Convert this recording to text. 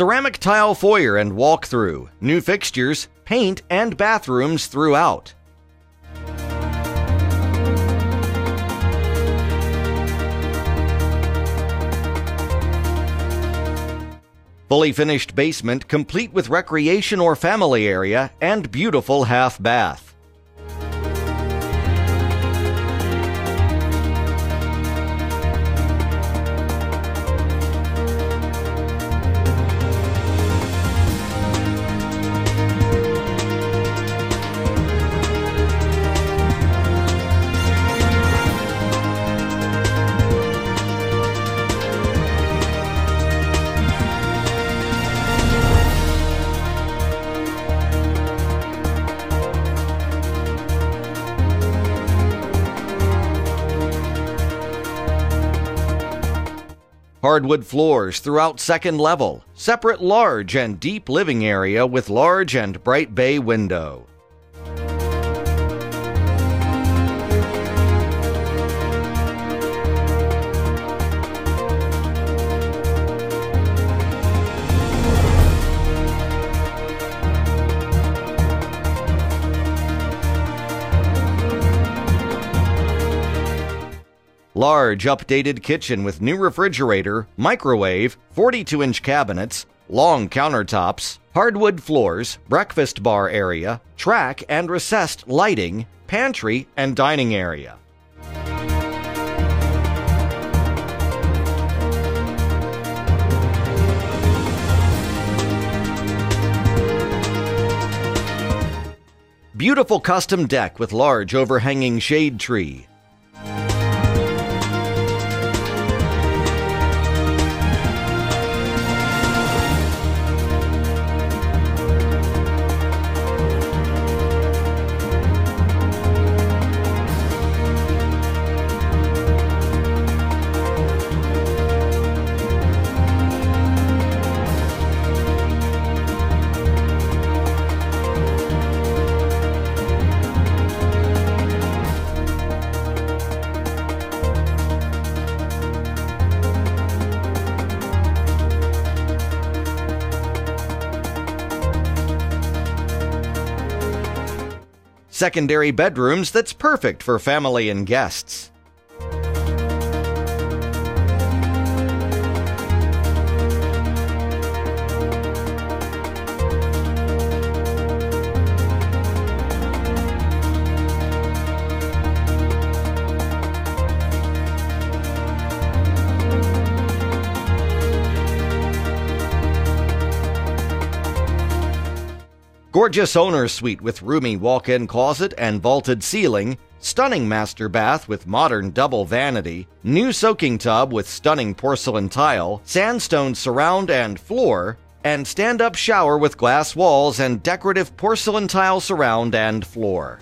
Ceramic tile foyer and walk-through, new fixtures, paint, and bathrooms throughout. Fully finished basement complete with recreation or family area and beautiful half bath. Hardwood floors throughout second level, separate large and deep living area with large and bright bay window. Large updated kitchen with new refrigerator, microwave, 42 inch cabinets, long countertops, hardwood floors, breakfast bar area, track and recessed lighting, pantry, and dining area. Beautiful custom deck with large overhanging shade tree, secondary bedrooms that's perfect for family and guests. Gorgeous owner's suite with roomy walk in closet and vaulted ceiling, stunning master bath with modern double vanity, new soaking tub with stunning porcelain tile, sandstone surround and floor, and stand up shower with glass walls and decorative porcelain tile surround and floor.